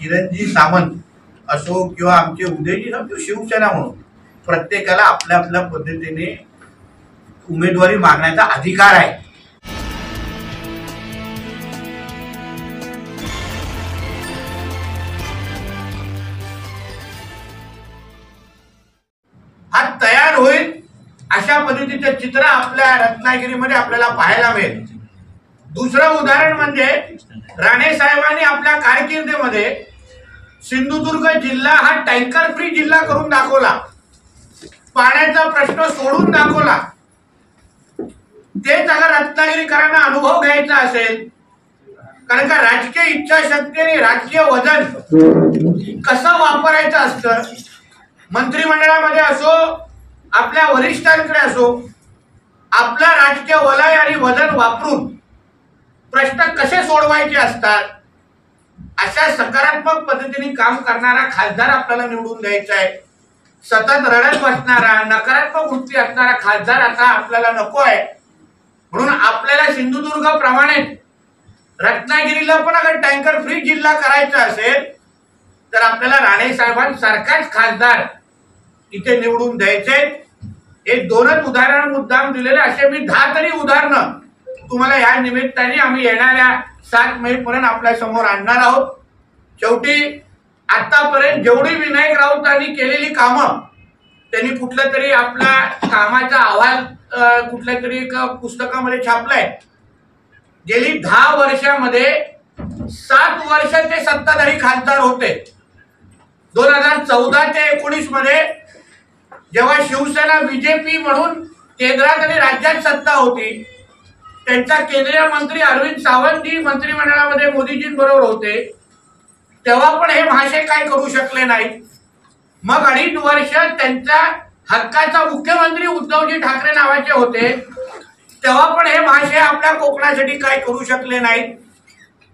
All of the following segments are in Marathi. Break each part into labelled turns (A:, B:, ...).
A: किरणजी सामंत असो किंवा आमचे उदयजी आमची शिवसेना म्हणून प्रत्येकाला आपल्या आपल्या पद्धतीने उमेदवारी मागण्याचा अधिकार आहे. हा तयार होईल अशा पद्धतीचं चित्र आपल्या रत्नागिरीमध्ये आपल्याला पाहायला मिळेल. दुसरं उदाहरण म्हणजे राणे साहेबांनी आपल्या कारकिर्दीमध्ये सिंधुदुर्ग जिल्हा हा टँकर फ्री जिल्हा करून दाखवला. पाण्याचा प्रश्न सोडून दाखवला. तेच अगर रत्नागिरीकरांना अनुभव घ्यायचा असेल कारण का राजकीय इच्छाशक्ती आणि राजकीय वजन कसं वापरायचं असतं मंत्रिमंडळामध्ये असो आपल्या वरिष्ठांकडे असो आपला राजकीय वलय आणि वजन वापरून प्रश्न कसे सोडवायचे असतात अशा सकारात्मक पद्धतीने काम करणारा खासदार आपल्याला निवडून द्यायचा आहे. सतत रडत बसणारा नकारात्मक वृत्ती असणारा खासदार आता आपल्याला नको आहे. म्हणून आपल्याला सिंधुदुर्गाप्रमाणे रत्नागिरीला पण अगर टँकर फ्री जिल्हा करायचा असेल तर आपल्याला राणे साहेबांसारखाच खासदार इथे निवडून द्यायचे. हे दोनच उदाहरण मुद्दाम दिलेले असे मी दहा तरी उदाहरणं तुम्हाला या निमित्ताने आम्ही येणाऱ्या सात मे पर्यंत आपल्यासमोर आणणार आहोत. शेवटी आतापर्यंत जेवढी विनायक राऊतांनी केलेली कामं त्यांनी कुठलं तरी आपला कामाचा अहवाल कुठल्या तरी एका पुस्तकामध्ये छापलाय. गेली दहा वर्षामध्ये सात वर्ष ते सत्ताधारी खासदार होते. दोन हजार चौदा ते एकोणीसमध्ये जेव्हा शिवसेना बीजेपी म्हणून केंद्रात आणि राज्यात सत्ता होती त्यांचा केंद्रीय मंत्री अरविंद सावंतजी मंत्रिमंडळामध्ये मोदीजींबरोबर होते. तेव्हा पण हे भाषे काय करू शकले नाहीत? मग अडीच वर्ष त्यांच्या हक्काचा मुख्यमंत्री उद्धवजी ठाकरे नावाचे होते. तेव्हा पण हे भाषे आपल्या कोकणासाठी काय करू शकले नाहीत?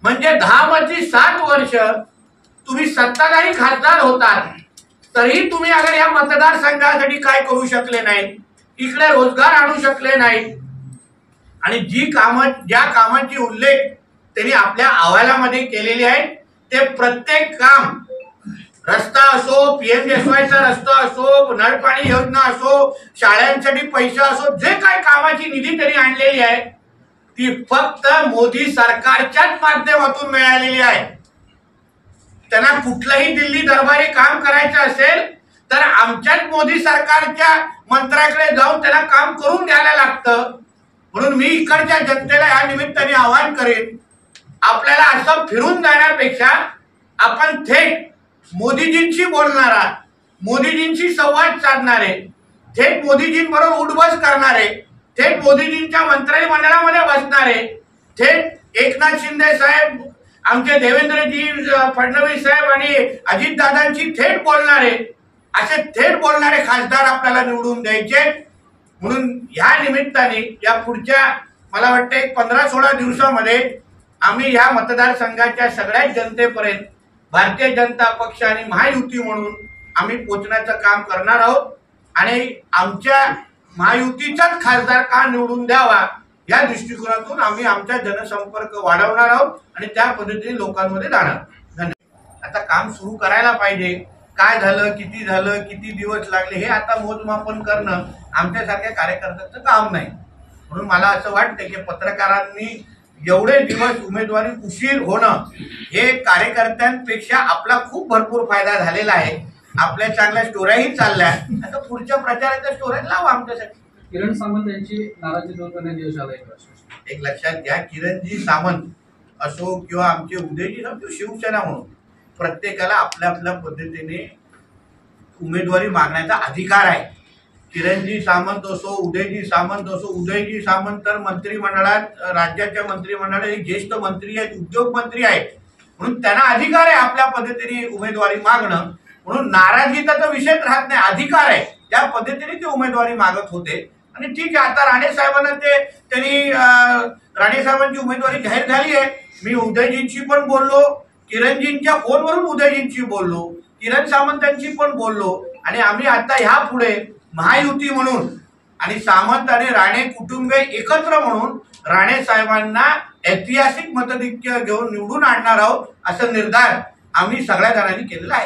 A: म्हणजे दहा मधली सात वर्ष तुम्ही सत्ताधारी खासदार होतात तरीही तुम्ही अगर या मतदारसंघासाठी काय करू शकले नाहीत? इकडे रोजगार आणू शकले नाहीत. आणि जी कामं ज्या कामांची उल्लेख त्यांनी आपल्या अहवालामध्ये केलेली आहे ते प्रत्येक काम रस्ता असो पीएमजेएसवायचा रस्ता असो नळपाणी योजना असो शाळांसाठी पैसा असो जे काय कामाची निधी त्यांनी आणलेली आहे ती फक्त मोदी सरकारच्याच माध्यमातून मिळालेली आहे. त्यांना कुठलंही दिल्ली दरबारी काम करायचं असेल तर आमच्याच मोदी सरकारच्या मंत्र्याकडे जाऊन त्यांना काम करून द्यायला लागतं. म्हणून मी इकडच्या जनतेला या निमित्ताने आवाहन करेन आपल्याला असं फिरून जाण्यापेक्षा आपण थेट मोदीजींशी बोलणारा मोदीजींशी संवाद साधणारे थेट मोदीजींबरोबर उठबस करणारे थेट मोदीजींच्या मंत्रिमंडळामध्ये बसणारे थेट एकनाथ शिंदे साहेब आमचे देवेंद्रजी फडणवीस साहेब आणि अजितदादांशी थेट बोलणारे असे थेट बोलणारे खासदार आपल्याला निवडून द्यायचे म्हणून ह्या निमित्ताने या पुढच्या मला वाटतं एक पंधरा सोळा दिवसामध्ये आम्ही ह्या मतदारसंघाच्या सगळ्याच जनतेपर्यंत भारतीय जनता पक्ष आणि महायुती म्हणून आम्ही पोचण्याचं काम करणार आहोत. आणि आमच्या महायुतीचाच खासदार का निवडून द्यावा या दृष्टिकोनातून आम्ही आमचा जनसंपर्क वाढवणार आहोत आणि त्या पद्धतीने लोकांमध्ये जाणार. धन्यवाद. आता काम सुरू करायला पाहिजे. काय झालं किती झालं किती दिवस लागले हे आता मोजमापन करणं आमच्यासारख्या कार्यकर्त्याचं काम नाही. म्हणून मला असं वाटतं की पत्रकारांनी एवढे दिवस उमेदवारी उशीर होणं हे कार्यकर्त्यांपेक्षा आपला खूप भरपूर फायदा झालेला आहे. आपल्या चांगल्या स्टोऱ्याही चालल्या. आता पुढच्या प्रचाराच्या स्टोऱ्या लावा आमच्यासाठी.
B: किरण सामंत यांची नाराजी दूर करण्यात यश आलंय का?
A: एक लक्षात घ्या किरणजी सामंत असो किंवा आमचे उदयजी आमची शिवसेना म्हणून प्रत्येकाला आपल्या आपल्या पद्धतीने उमेदवारी मागण्याचा अधिकार आहे. किरणजी सामंत असो उदयजी सामंत असो उदयजी सामंत तर मंत्रिमंडळात राज्याच्या मंत्रिमंडळात एक ज्येष्ठ मंत्री आहेत उद्योग मंत्री आहेत. म्हणून त्यांना अधिकार आहे आपल्या पद्धतीने उमेदवारी मागणं. म्हणून नाराजगीचा तर विषयच राहत नाही अधिकार आहे. त्या पद्धतीने ते उमेदवारी मागत होते. आणि ठीक आहे आता राणे साहेबांना ते त्यांनी राणे साहेबांची उमेदवारी जाहीर झाली आहे. मी उदयजींशी पण बोललो किरणजींच्या फोनवरून उदयजींशी बोललो किरण सामंतांशी पण बोललो. आणि आम्ही आता ह्या पुढे महायुती म्हणून आणि सामंत आणि राणे कुटुंबे एकत्र म्हणून राणे साहेबांना ऐतिहासिक मतधिक्य घेऊन निवडून आणणार आहोत असं निर्धार आम्ही सगळ्या जणांनी केलेला आहे.